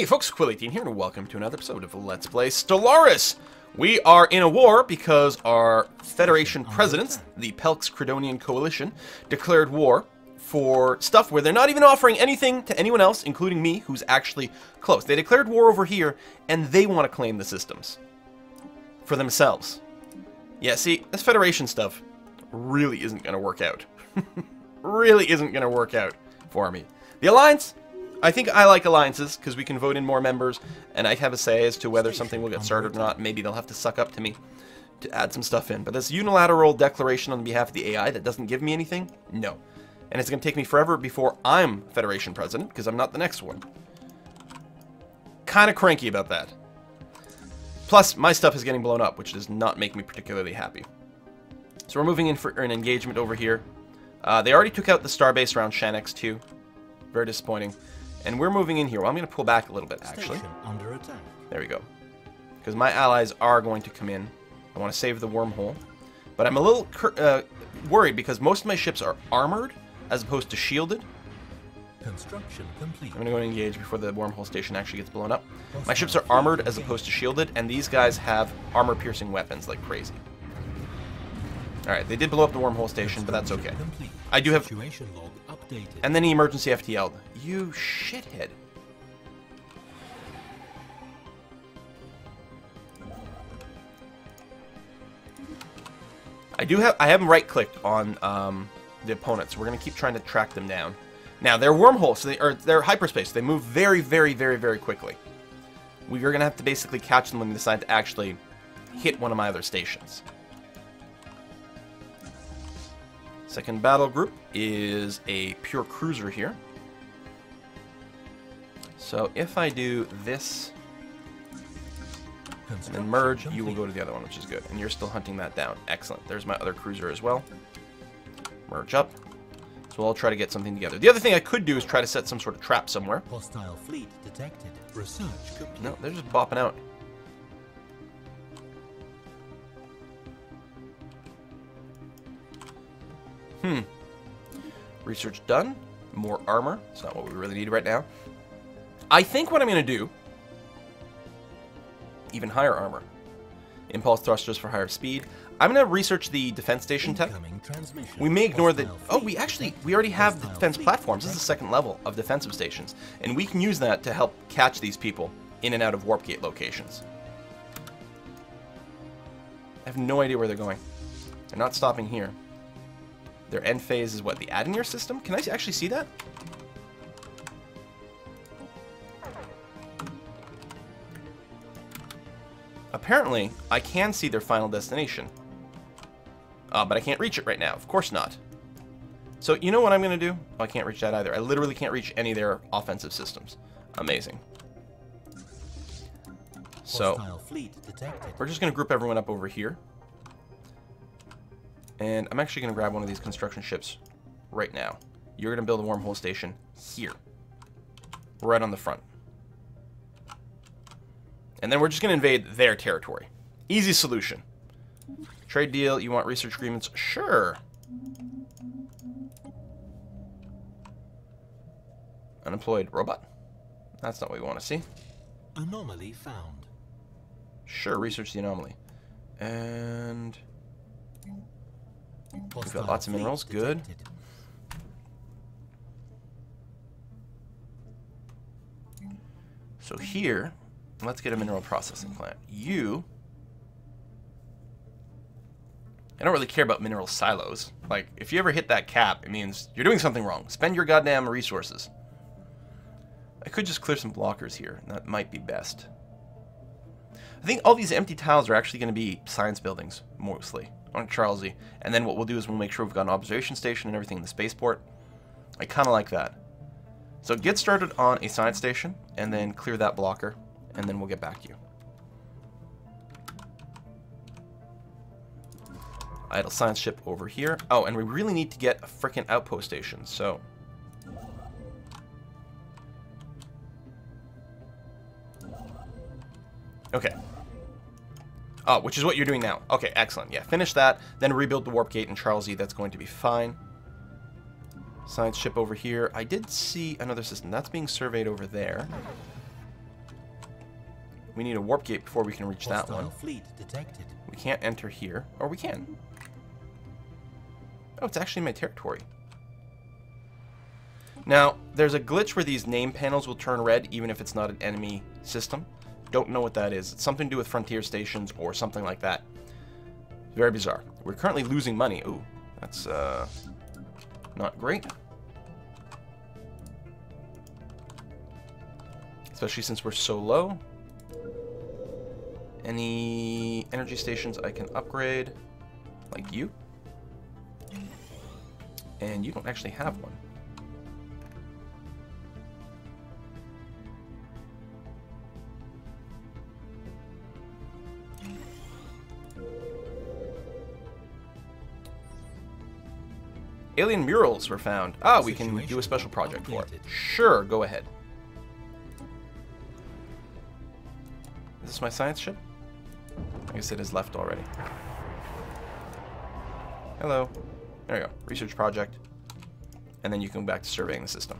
Hey folks, Quill18 here, and welcome to another episode of Let's Play Stellaris! We are in a war because our Federation presidents, the Pelks Credonian Coalition, declared war for stuff where they're not even offering anything to anyone else, including me, who's actually close. They declared war over here, and they want to claim the systems. For themselves. Yeah, see, this Federation stuff really isn't going to work out. really isn't going to work out for me. The Alliance, I think I like alliances because we can vote in more members, and I have a say as to whether something will get started or not. Maybe they'll have to suck up to me to add some stuff in. But this unilateral declaration on behalf of the AI that doesn't give me anything, no. And it's going to take me forever before I'm Federation president because I'm not the next one. Kind of cranky about that. Plus, my stuff is getting blown up, which does not make me particularly happy. So we're moving in for an engagement over here. Uh, they already took out the starbase around Shanx too. Very disappointing. And we're moving in here. Well, I'm going to pull back a little bit, actually. Station under attack. There we go. Because my allies are going to come in. I want to save the wormhole. But I'm a little uh, worried because most of my ships are armored as opposed to shielded. Construction complete. I'm going to go and engage before the wormhole station actually gets blown up. My ships are armored as opposed to shielded, and these guys have armor-piercing weapons like crazy. Alright, they did blow up the wormhole station, but that's okay. I do have... Situation log updated. And then he emergency FTL'd. You shithead. I do have... I have them right-clicked on um, the opponents. We're going to keep trying to track them down. Now, they're wormholes, so they, or they're hyperspace. They move very, very, very, very quickly. We are going to have to basically catch them when they decide to actually hit one of my other stations. Second battle group is a pure cruiser here. So if I do this and then merge, you will go to the other one, which is good. And you're still hunting that down. Excellent. There's my other cruiser as well. Merge up. So I'll all try to get something together. The other thing I could do is try to set some sort of trap somewhere. Hostile fleet detected. Research complete. No, they're just bopping out. Research done. More armor. It's not what we really need right now. I think what I'm going to do... Even higher armor. Impulse thrusters for higher speed. I'm going to research the defense station tech. We may ignore the... Oh, we actually... We already have the defense platforms. This is the second level of defensive stations. And we can use that to help catch these people in and out of warp gate locations. I have no idea where they're going. They're not stopping here. Their end phase is what? The Adenir system? Can I actually see that? Apparently, I can see their final destination. Uh, but I can't reach it right now. Of course not. So, you know what I'm going to do? Oh, I can't reach that either. I literally can't reach any of their offensive systems. Amazing. So, Hostile fleet detected. we're just going to group everyone up over here. And I'm actually going to grab one of these construction ships right now. You're going to build a wormhole station here. Right on the front. And then we're just going to invade their territory. Easy solution. Trade deal, you want research agreements? Sure. Unemployed robot? That's not what we want to see. Anomaly found. Sure, research the anomaly. And Hostile lots of minerals, good. so here, let's get a mineral processing plant. You... I don't really care about mineral silos. Like, if you ever hit that cap, it means you're doing something wrong. Spend your goddamn resources. I could just clear some blockers here. That might be best. I think all these empty tiles are actually going to be science buildings, mostly, on Charlesy. And then what we'll do is we'll make sure we've got an observation station and everything in the spaceport. I kind of like that. So get started on a science station, and then clear that blocker, and then we'll get back to you. Idle science ship over here. Oh, and we really need to get a freaking outpost station, so... Okay. Oh, which is what you're doing now. Okay, excellent. Yeah, finish that, then rebuild the warp gate in Charles E. That's going to be fine. Science ship over here. I did see another system. That's being surveyed over there. we need a warp gate before we can reach that one. fleet detected. We can't enter here. Or we can. Oh, it's actually my territory. Now, there's a glitch where these name panels will turn red even if it's not an enemy system. Don't know what that is. It's something to do with frontier stations or something like that. Very bizarre. We're currently losing money. Ooh, that's uh, not great. Especially since we're so low. Any energy stations I can upgrade? Like you? And you don't actually have one. Alien murals were found. Ah, we can do a special project for it. Sure, go ahead. Is this my science ship? I guess it is left already. Hello. There we go. Research project. And then you can go back to surveying the system.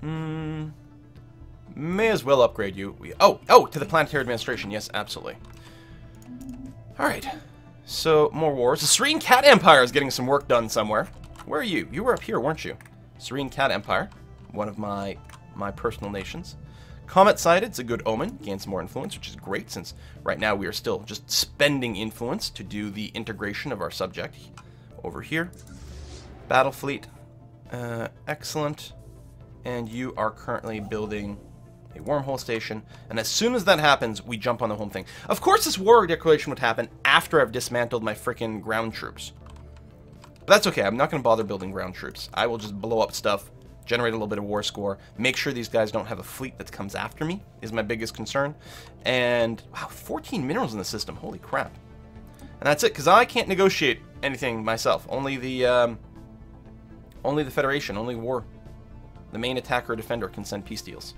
Hmm. May as well upgrade you. We, oh, oh, to the planetary administration. Yes, absolutely. All right. So more wars. The Serene Cat Empire is getting some work done somewhere. Where are you? You were up here, weren't you? Serene Cat Empire, one of my my personal nations. Comet sighted. It's a good omen. Gain some more influence, which is great since right now we are still just spending influence to do the integration of our subject over here. Battle fleet. Uh, excellent. And you are currently building a wormhole station. And as soon as that happens, we jump on the home thing. Of course, this war declaration would happen after I've dismantled my freaking ground troops. But that's okay. I'm not going to bother building ground troops. I will just blow up stuff, generate a little bit of war score, make sure these guys don't have a fleet that comes after me is my biggest concern. And, wow, 14 minerals in the system. Holy crap. And that's it, because I can't negotiate anything myself. Only the, um, only the Federation, only war. The main attacker or defender can send peace deals.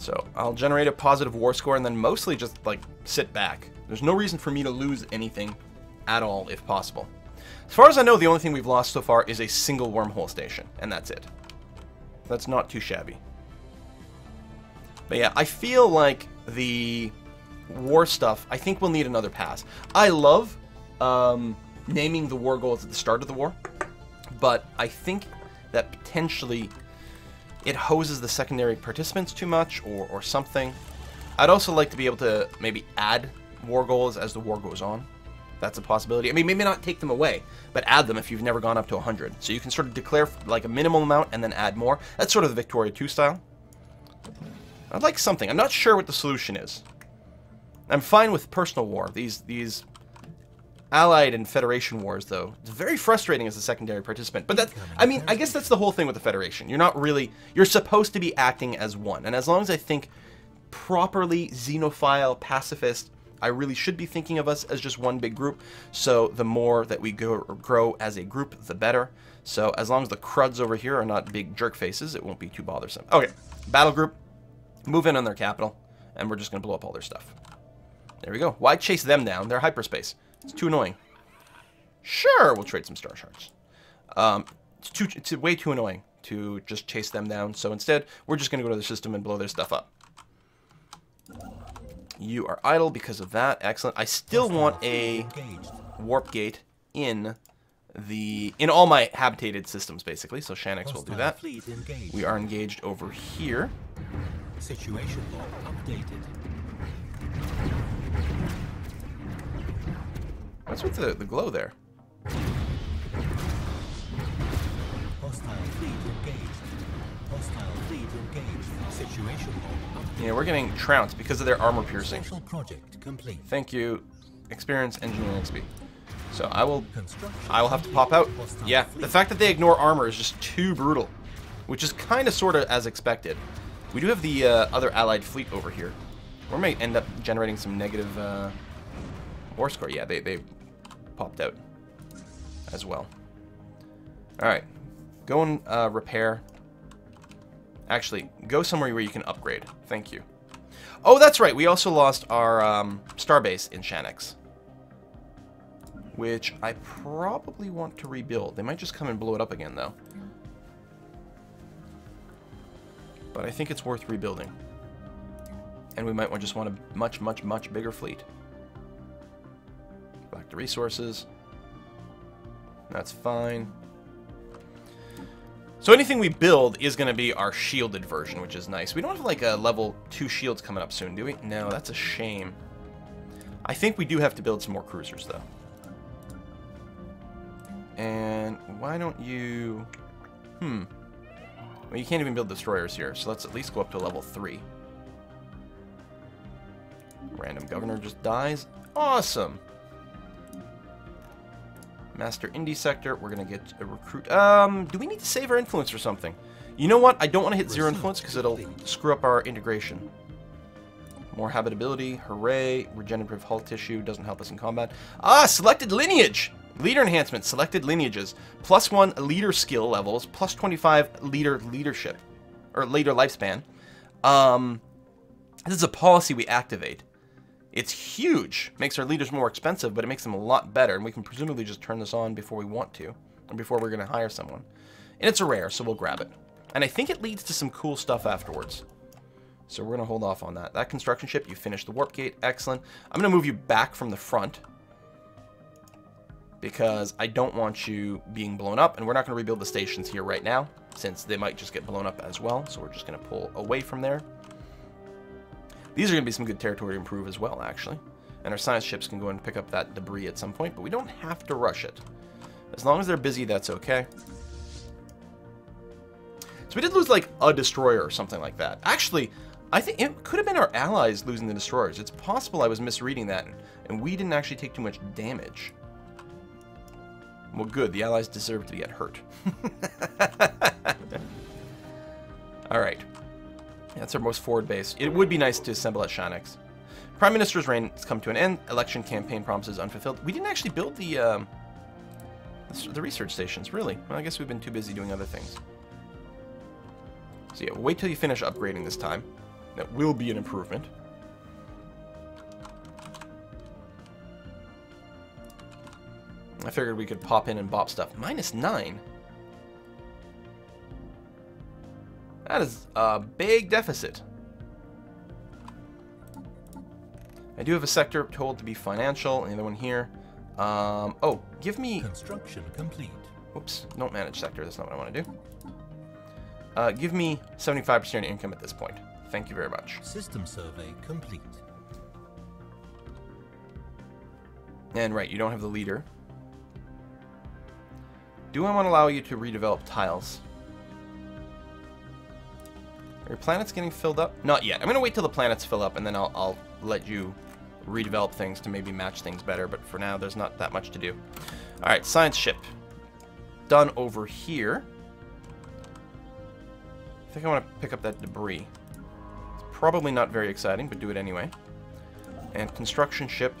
So I'll generate a positive war score and then mostly just like sit back. There's no reason for me to lose anything at all if possible. As far as I know, the only thing we've lost so far is a single wormhole station, and that's it. That's not too shabby. But yeah, I feel like the war stuff, I think we'll need another pass. I love um, naming the war goals at the start of the war, but I think that potentially it hoses the secondary participants too much or, or something. I'd also like to be able to maybe add war goals as the war goes on. That's a possibility. I mean, maybe not take them away, but add them if you've never gone up to 100. So you can sort of declare like a minimal amount and then add more. That's sort of the Victoria 2 style. I'd like something. I'm not sure what the solution is. I'm fine with personal war. These these Allied and Federation wars, though, it's very frustrating as a secondary participant. But that, I mean, I guess that's the whole thing with the Federation. You're not really, you're supposed to be acting as one. And as long as I think properly xenophile, pacifist, I really should be thinking of us as just one big group. So the more that we go, grow as a group, the better. So as long as the cruds over here are not big jerk faces, it won't be too bothersome. Okay, battle group, move in on their capital, and we're just going to blow up all their stuff. There we go. Why chase them down? They're hyperspace. It's too annoying. Sure, we'll trade some star shards. Um, it's too, it's way too annoying to just chase them down. So instead, we're just going to go to the system and blow their stuff up. You are idle because of that. Excellent. I still want a warp gate in the in all my habitated systems, basically. So Shanix will do that. We are engaged over here. Situation log updated. What's with the, the glow there? Hostile fleet engaged. Hostile fleet engaged. Situation log updated. Yeah, we're getting trounced because of their armor piercing. Special project complete. Thank you, experience engineering XP. So I will I will have to pop out. Yeah, the fact that they ignore armor is just too brutal, which is kind of sort of as expected. We do have the uh, other allied fleet over here. We may end up generating some negative uh, war score. Yeah, they, they popped out as well. All right, go and uh, repair. Actually, go somewhere where you can upgrade. Thank you. Oh, that's right. We also lost our um, starbase in Shanix, which I probably want to rebuild. They might just come and blow it up again, though. But I think it's worth rebuilding. And we might just want a much, much, much bigger fleet. Back to resources. That's fine. So anything we build is going to be our shielded version, which is nice. We don't have like a level 2 shields coming up soon, do we? No, that's a shame. I think we do have to build some more cruisers, though. And why don't you... Hmm. Well, you can't even build destroyers here, so let's at least go up to level 3. Random governor just dies. Awesome! Master Indie Sector, we're going to get a recruit. Um, do we need to save our influence or something? You know what? I don't want to hit zero influence because it'll screw up our integration. More habitability, hooray. Regenerative hull tissue doesn't help us in combat. Ah, selected lineage! Leader enhancement, selected lineages. Plus one leader skill levels, plus 25 leader leadership. Or leader lifespan. Um, this is a policy we activate. It's huge. Makes our leaders more expensive, but it makes them a lot better. And we can presumably just turn this on before we want to. Or before we're going to hire someone. And it's a rare, so we'll grab it. And I think it leads to some cool stuff afterwards. So we're going to hold off on that. That construction ship, you finished the warp gate. Excellent. I'm going to move you back from the front. Because I don't want you being blown up. And we're not going to rebuild the stations here right now. Since they might just get blown up as well. So we're just going to pull away from there. These are going to be some good territory to improve as well, actually. And our science ships can go and pick up that debris at some point, but we don't have to rush it. As long as they're busy, that's okay. So we did lose, like, a destroyer or something like that. Actually, I think it could have been our allies losing the destroyers. It's possible I was misreading that, and we didn't actually take too much damage. Well, good. The allies deserve to get hurt. Alright. That's our most forward base. It would be nice to assemble at Shanex. Prime Minister's reign has come to an end. Election campaign promises unfulfilled. We didn't actually build the um, the research stations, really. Well, I guess we've been too busy doing other things. So yeah, wait till you finish upgrading this time. That will be an improvement. I figured we could pop in and bop stuff. Minus 9? That is a big deficit. I do have a sector told to be financial. Another one here. Um, oh, give me... Construction complete. Oops, don't manage sector. That's not what I want to do. Uh, give me 75% income at this point. Thank you very much. System survey complete. And right, you don't have the leader. Do I want to allow you to redevelop tiles? Are your planets getting filled up? Not yet. I'm going to wait till the planets fill up, and then I'll, I'll let you redevelop things to maybe match things better, but for now, there's not that much to do. Alright, science ship. Done over here. I think I want to pick up that debris. It's probably not very exciting, but do it anyway. And construction ship.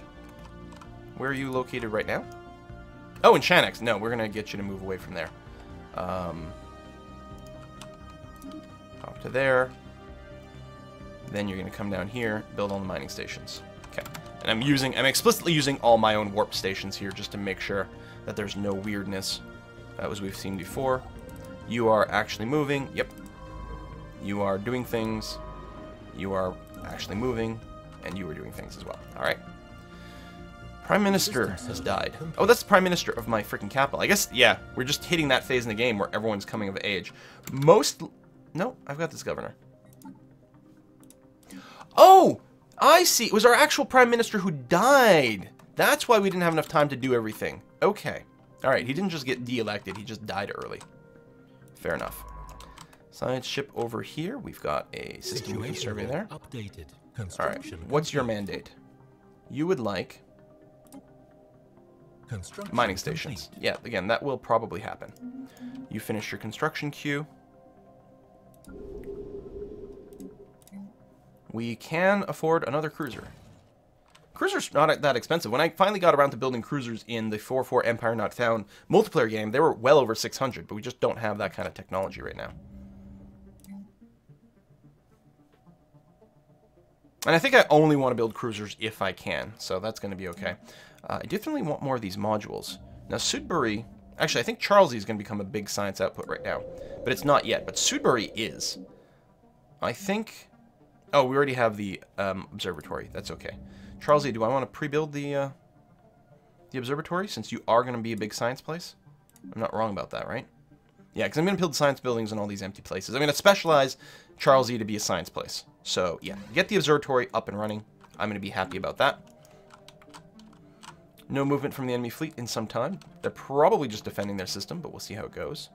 Where are you located right now? Oh, in Shanex. No, we're going to get you to move away from there. Um, up to there. Then you're going to come down here, build all the mining stations. Okay. And I'm using, I'm explicitly using all my own warp stations here just to make sure that there's no weirdness, uh, as we've seen before. You are actually moving. Yep. You are doing things. You are actually moving. And you are doing things as well. All right. Prime Minister has died. Oh, that's the Prime Minister of my freaking capital. I guess, yeah, we're just hitting that phase in the game where everyone's coming of age. Most... No, I've got this governor. Oh! I see. It was our actual Prime Minister who died. That's why we didn't have enough time to do everything. Okay. All right, he didn't just get de-elected. He just died early. Fair enough. Science ship over here. We've got a system survey there. Updated. All right. What's your mandate? You would like Construction mining stations. Yeah, again, that will probably happen. You finish your construction queue. We can afford another cruiser. Cruisers not that expensive. When I finally got around to building cruisers in the 4-4 Empire Not Found multiplayer game, they were well over 600, but we just don't have that kind of technology right now. And I think I only want to build cruisers if I can, so that's going to be okay. Uh, I definitely want more of these modules. Now, Sudbury... Actually, I think Charlesy is going to become a big science output right now. But it's not yet. But Sudbury is. I think... Oh, we already have the um, observatory. That's okay. Charlesy, do I want to pre-build the, uh, the observatory since you are going to be a big science place? I'm not wrong about that, right? Yeah, because I'm going to build science buildings in all these empty places. I'm going to specialize Charles E to be a science place. So, yeah, get the observatory up and running. I'm going to be happy about that. No movement from the enemy fleet in some time. They're probably just defending their system, but we'll see how it goes.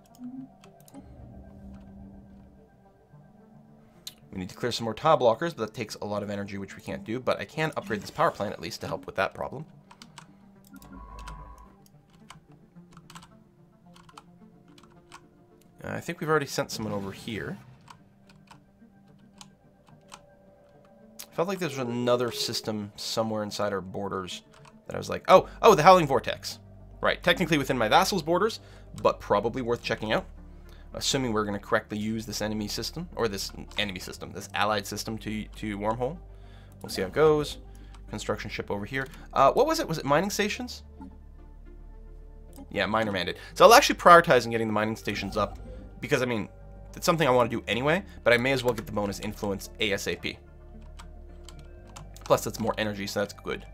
We need to clear some more tile blockers, but that takes a lot of energy, which we can't do. But I can upgrade this power plant, at least, to help with that problem. Uh, I think we've already sent someone over here. Felt like there's another system somewhere inside our borders that I was like, oh, oh, the Howling Vortex. Right, technically within my vassal's borders, but probably worth checking out. Assuming we're going to correctly use this enemy system, or this enemy system, this allied system to, to Wormhole. We'll see how it goes. Construction ship over here. Uh, what was it? Was it mining stations? Yeah, miner mandate. So I'll actually prioritize in getting the mining stations up, because, I mean, it's something I want to do anyway, but I may as well get the bonus influence ASAP. Plus, that's more energy, so that's good.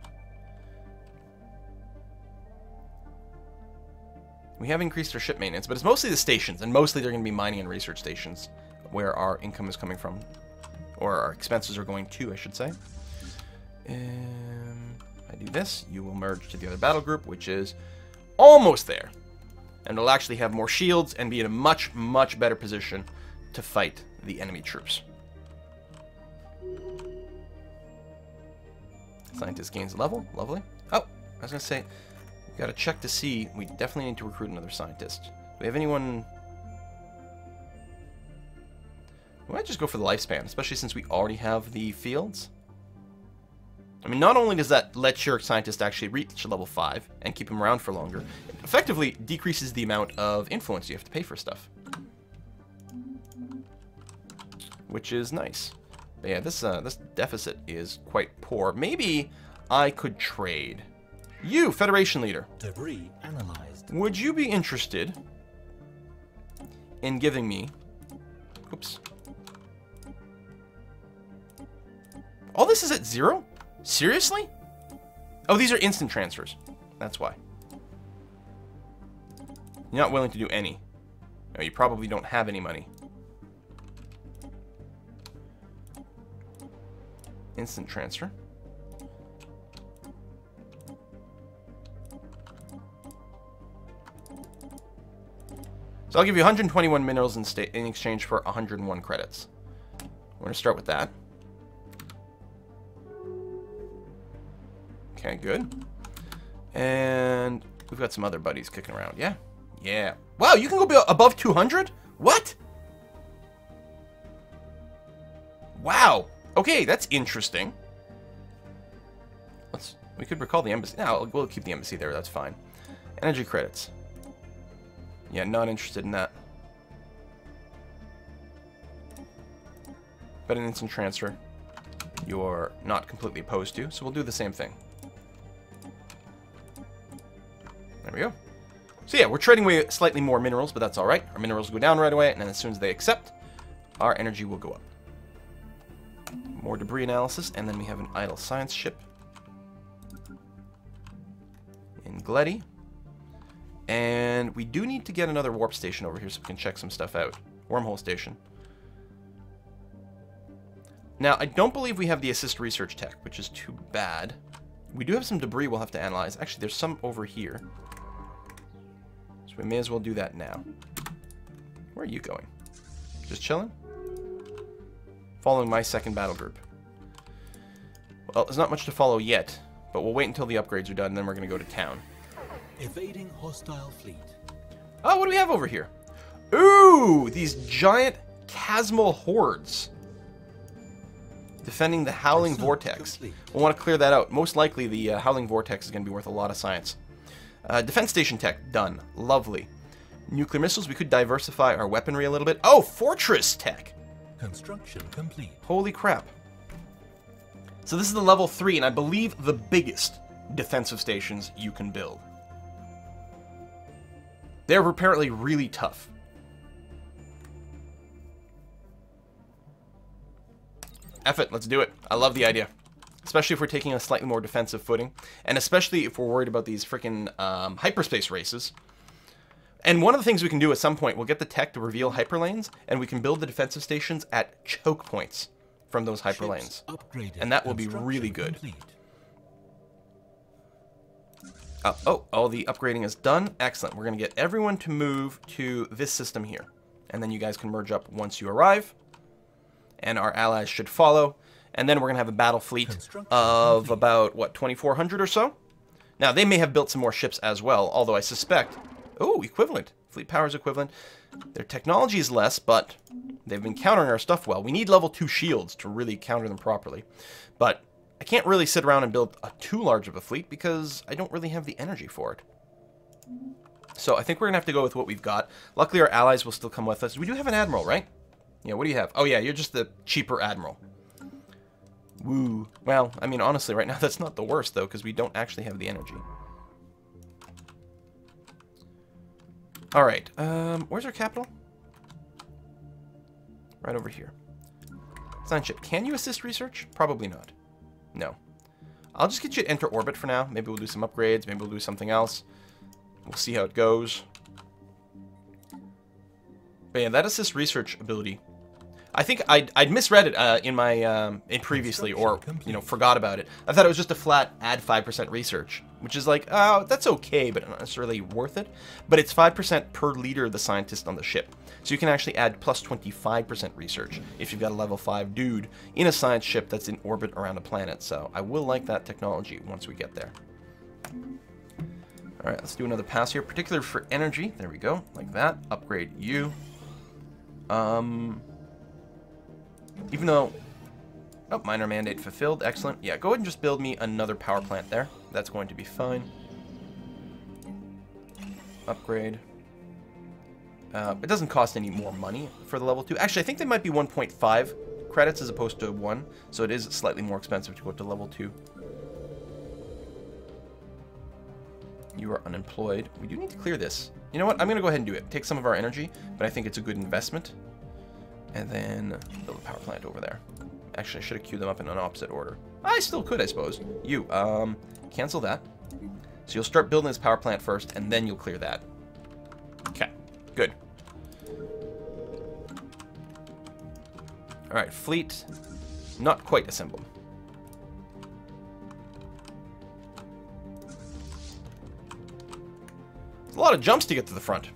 We have increased our ship maintenance, but it's mostly the stations, and mostly they're going to be mining and research stations where our income is coming from. Or our expenses are going to, I should say. Um, I do this, you will merge to the other battle group, which is almost there. And it'll actually have more shields and be in a much, much better position to fight the enemy troops. Scientist gains level. Lovely. Oh, I was going to say, we got to check to see. We definitely need to recruit another scientist. Do we have anyone... We might just go for the lifespan, especially since we already have the fields. I mean, not only does that let your scientist actually reach level 5 and keep him around for longer, it effectively decreases the amount of influence you have to pay for stuff. Which is nice. But yeah, this uh, this deficit is quite poor. Maybe I could trade. You, Federation leader. Debris analyzed. Would you be interested in giving me... Oops. All this is at zero? Seriously? Oh, these are instant transfers. That's why. You're not willing to do any. No, you probably don't have any money. Instant transfer. So I'll give you 121 minerals in, in exchange for 101 credits. We're going to start with that. Okay, good. And we've got some other buddies kicking around. Yeah? Yeah. Wow, you can go above 200? What? Wow. Okay, that's interesting. Let's. We could recall the embassy. No, we'll keep the embassy there. That's fine. Energy credits. Yeah, not interested in that. But an instant transfer, you're not completely opposed to, so we'll do the same thing. There we go. So yeah, we're trading away slightly more minerals, but that's alright. Our minerals go down right away, and then as soon as they accept, our energy will go up. More debris analysis, and then we have an idle science ship. In Gletty. And we do need to get another warp station over here so we can check some stuff out. Wormhole station. Now, I don't believe we have the assist research tech, which is too bad. We do have some debris we'll have to analyze. Actually, there's some over here. So we may as well do that now. Where are you going? Just chilling? Following my second battle group. Well, there's not much to follow yet, but we'll wait until the upgrades are done, and then we're going to go to town. Evading hostile fleet. Oh, what do we have over here? Ooh, these giant chasmal hordes. Defending the Howling Vortex. complete. We'll want to clear that out. Most likely the uh, Howling Vortex is going to be worth a lot of science. Uh, defense station tech, done. Lovely. Nuclear missiles, we could diversify our weaponry a little bit. Oh, fortress tech. Construction complete. Holy crap. So this is the level 3, and I believe the biggest defensive stations you can build. They're apparently really tough. Eff it, let's do it. I love the idea. Especially if we're taking a slightly more defensive footing. And especially if we're worried about these freaking um, hyperspace races. And one of the things we can do at some point, we'll get the tech to reveal hyperlanes, and we can build the defensive stations at choke points from those hyperlanes. And that will be really good. complete. Uh, oh, all the upgrading is done. Excellent. We're going to get everyone to move to this system here. And then you guys can merge up once you arrive. And our allies should follow. And then we're going to have a battle fleet of about, what, 2,400 or so? Now, they may have built some more ships as well, although I suspect... Oh, equivalent. Fleet power is equivalent. Their technology is less, but they've been countering our stuff well. We need level 2 shields to really counter them properly. But can't really sit around and build a too large of a fleet because I don't really have the energy for it. So I think we're going to have to go with what we've got. Luckily, our allies will still come with us. We do have an admiral, right? Yeah, what do you have? Oh, yeah, you're just the cheaper admiral. Woo. Well, I mean, honestly, right now, that's not the worst, though, because we don't actually have the energy. All right. Um, where's our capital? Right over here. Science ship. Can you assist research? Probably not. No. I'll just get you to enter orbit for now. Maybe we'll do some upgrades. Maybe we'll do something else. We'll see how it goes. But yeah, that assist research ability. I think I'd, I'd misread it uh, in my um, in previously, or you know, forgot about it. I thought it was just a flat add five percent research, which is like, oh, that's okay, but not necessarily worth it. But it's five percent per leader of the scientist on the ship, so you can actually add plus plus twenty five percent research if you've got a level five dude in a science ship that's in orbit around a planet. So I will like that technology once we get there. All right, let's do another pass here, particularly for energy. There we go, like that. Upgrade you. Um, even though... Oh, minor mandate fulfilled. Excellent. Yeah, go ahead and just build me another power plant there. That's going to be fine. Upgrade. Uh, it doesn't cost any more money for the level 2. Actually, I think they might be 1.5 credits as opposed to 1, so it is slightly more expensive to go up to level 2. You are unemployed. We do need to clear this. You know what? I'm going to go ahead and do it. Take some of our energy, but I think it's a good investment. And then build a power plant over there. Actually, I should have queued them up in an opposite order. I still could, I suppose. You, um, cancel that. So you'll start building this power plant first, and then you'll clear that. Okay, good. Alright, fleet. Not quite assembled. There's a lot of jumps to get to the front.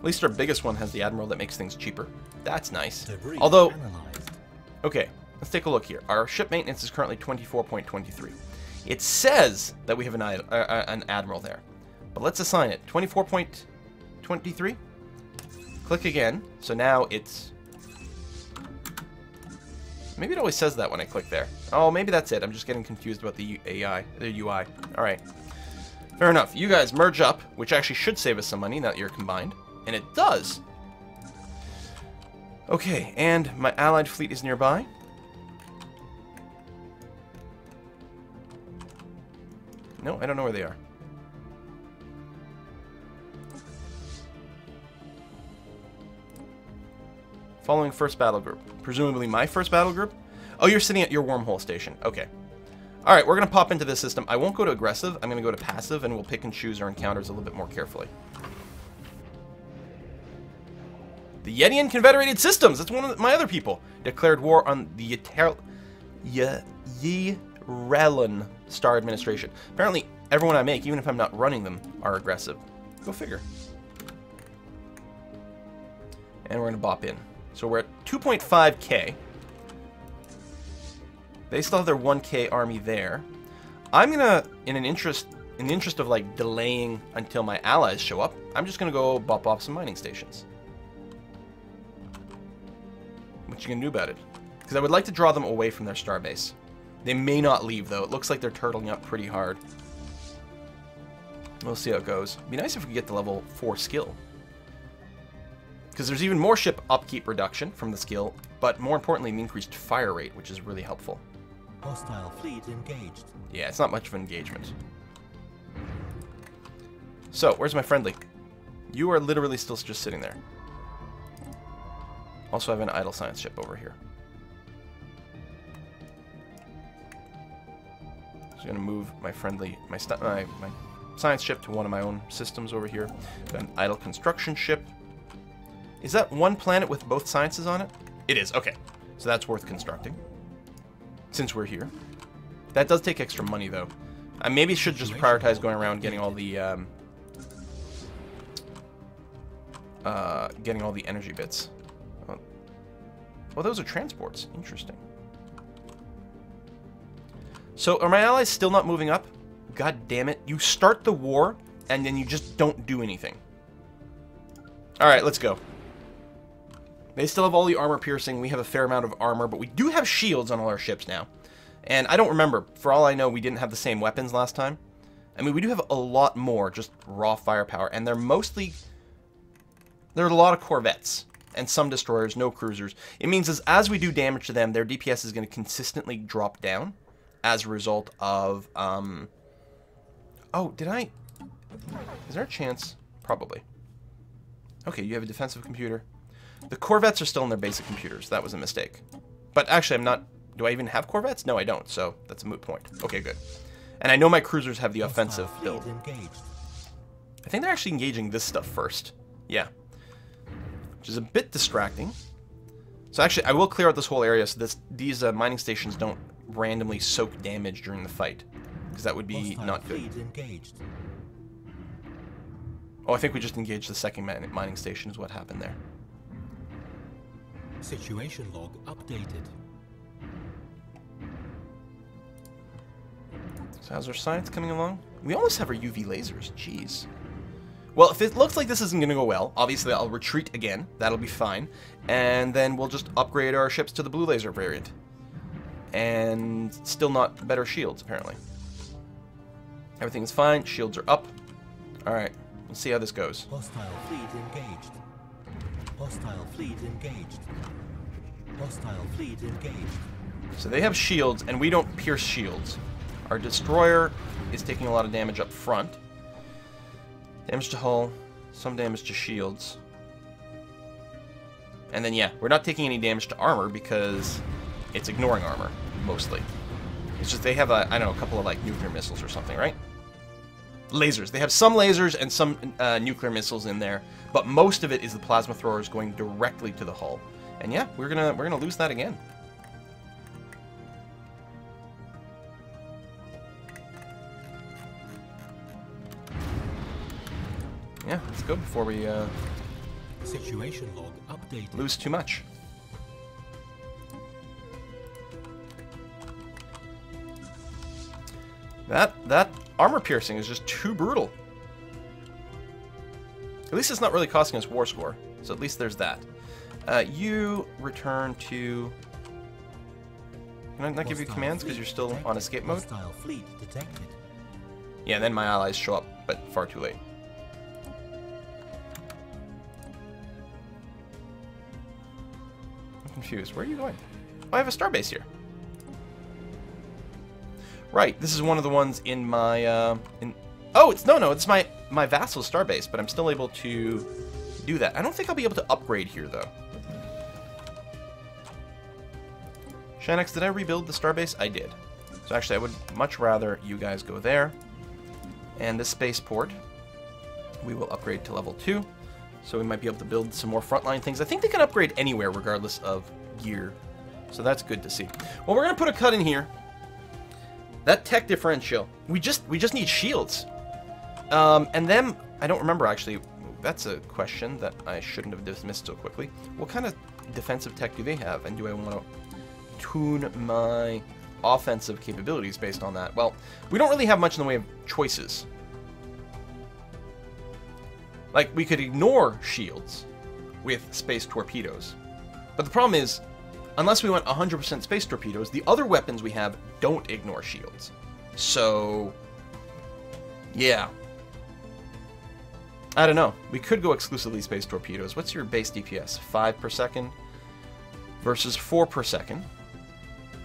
At least our biggest one has the Admiral that makes things cheaper. That's nice. Debris Although, analyzed. okay, let's take a look here. Our ship maintenance is currently 24.23. It says that we have an, uh, uh, an Admiral there. But let's assign it. 24.23? Click again. So now it's... Maybe it always says that when I click there. Oh, maybe that's it. I'm just getting confused about the AI, the UI. All right. Fair enough. You guys merge up, which actually should save us some money now that you're combined. And it does. Okay, and my allied fleet is nearby. No, I don't know where they are. Following first battle group. Presumably my first battle group? Oh, you're sitting at your wormhole station. Okay. Alright, we're going to pop into this system. I won't go to aggressive. I'm going to go to passive, and we'll pick and choose our encounters a little bit more carefully. The Yetian Confederated Systems, that's one of my other people, declared war on the Yeter- Ye- Yirelon Star Administration. Apparently, everyone I make, even if I'm not running them, are aggressive. Go figure. And we're going to bop in. So we're at 2.5k. They still have their 1k army there. I'm gonna, in an interest, in the interest of like delaying until my allies show up, I'm just gonna go bop off some mining stations. What you gonna do about it? Because I would like to draw them away from their starbase. They may not leave though. It looks like they're turtling up pretty hard. We'll see how it goes. It'd be nice if we could get the level 4 skill. Because there's even more ship upkeep reduction from the skill, but more importantly, an increased fire rate, which is really helpful. Hostile fleet engaged. Yeah, it's not much of an engagement. So, where's my friendly? You are literally still just sitting there. Also have an idle science ship over here. Just gonna move my friendly my my, my science ship to one of my own systems over here. Got an idle construction ship. Is that one planet with both sciences on it? It is. Okay, so that's worth constructing. Since we're here, that does take extra money though. I maybe should just prioritize going around getting all the um, uh, getting all the energy bits. Oh. those are transports. Interesting. So are my allies still not moving up? God damn it. You start the war, and then you just don't do anything. Alright, let's go. They still have all the armor piercing. We have a fair amount of armor, but we do have shields on all our ships now. And I don't remember. For all I know, we didn't have the same weapons last time. I mean, we do have a lot more just raw firepower, and they're mostly... There are a lot of corvettes, and some destroyers, no cruisers. It means as, as we do damage to them, their DPS is going to consistently drop down as a result of... Um... Oh, did I... Is there a chance? Probably. Okay, you have a defensive computer. The Corvettes are still in their basic computers. That was a mistake. But actually, I'm not... Do I even have Corvettes? No, I don't, so that's a moot point. Okay, good. And I know my cruisers have the offensive build. I think they're actually engaging this stuff first. Yeah. Which is a bit distracting. So actually, I will clear out this whole area so this, these uh, mining stations don't randomly soak damage during the fight. Because that would be not good. Oh, I think we just engaged the second mining station is what happened there. Situation log updated. So how's our science coming along? We almost have our UV lasers. Jeez. Well, if it looks like this isn't going to go well, obviously I'll retreat again. That'll be fine. And then we'll just upgrade our ships to the blue laser variant. And still not better shields, apparently. Everything's fine. Shields are up. Alright, let's see how this goes. Hostile fleet engaged. Hostile fleet engaged. Hostile fleet engaged. So they have shields, and we don't pierce shields. Our destroyer is taking a lot of damage up front. Damage to hull, some damage to shields. And then, yeah, we're not taking any damage to armor because it's ignoring armor, mostly. It's just they have, a, I don't know, a couple of, like, nuclear missiles or something, right? Lasers. They have some lasers and some uh, nuclear missiles in there, but most of it is the plasma throwers going directly to the hull. And yeah, we're gonna we're gonna lose that again. Yeah, before we uh, Situation log updated. lose too much. That that armor piercing is just too brutal. At least it's not really costing us war score, so at least there's that. Uh, you return to. Can I not give you commands because you're still on escape mode? Hostile fleet detected. Yeah, then my allies show up, but far too late. Confused. Where are you going? Oh, I have a starbase here. Right, this is one of the ones in my, uh, in... Oh, it's, no, no, it's my, my vassal starbase, but I'm still able to do that. I don't think I'll be able to upgrade here, though. Shanix, did I rebuild the starbase? I did. So actually, I would much rather you guys go there. And this spaceport, we will upgrade to level 2. So we might be able to build some more frontline things. I think they can upgrade anywhere, regardless of gear. So that's good to see. Well, we're going to put a cut in here. That tech differential, we just we just need shields. Um, and then, I don't remember actually, that's a question that I shouldn't have dismissed so quickly. What kind of defensive tech do they have? And do I want to tune my offensive capabilities based on that? Well, we don't really have much in the way of choices. Like, we could ignore shields with space torpedoes. But the problem is, unless we went 100% space torpedoes, the other weapons we have don't ignore shields. So, yeah. I don't know. We could go exclusively space torpedoes. What's your base DPS? 5 per second versus 4 per second.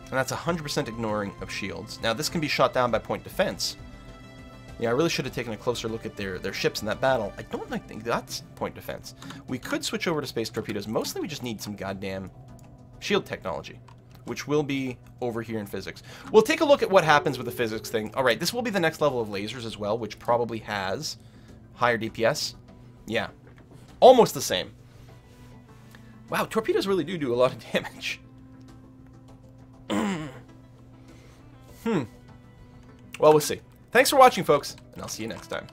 And that's 100% ignoring of shields. Now, this can be shot down by point defense. Yeah, I really should have taken a closer look at their, their ships in that battle. I don't think that's point defense. We could switch over to space torpedoes. Mostly we just need some goddamn shield technology, which will be over here in physics. We'll take a look at what happens with the physics thing. All right, this will be the next level of lasers as well, which probably has higher DPS. Yeah, almost the same. Wow, torpedoes really do do a lot of damage. hmm. Well, we'll see. Thanks for watching, folks, and I'll see you next time.